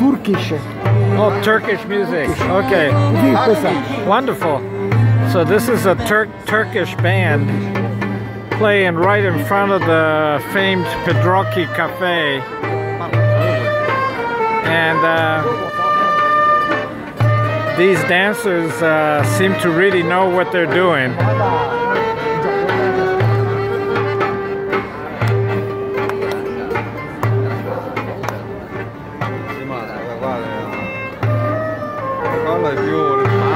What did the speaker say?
turkish. Oh, Turkish music. Okay, wonderful. So this is a Turk Turkish band playing right in front of the famed Pedrocchi Cafe. And uh, these dancers uh, seem to really know what they're doing. 我害挂了呀我刚来丢我的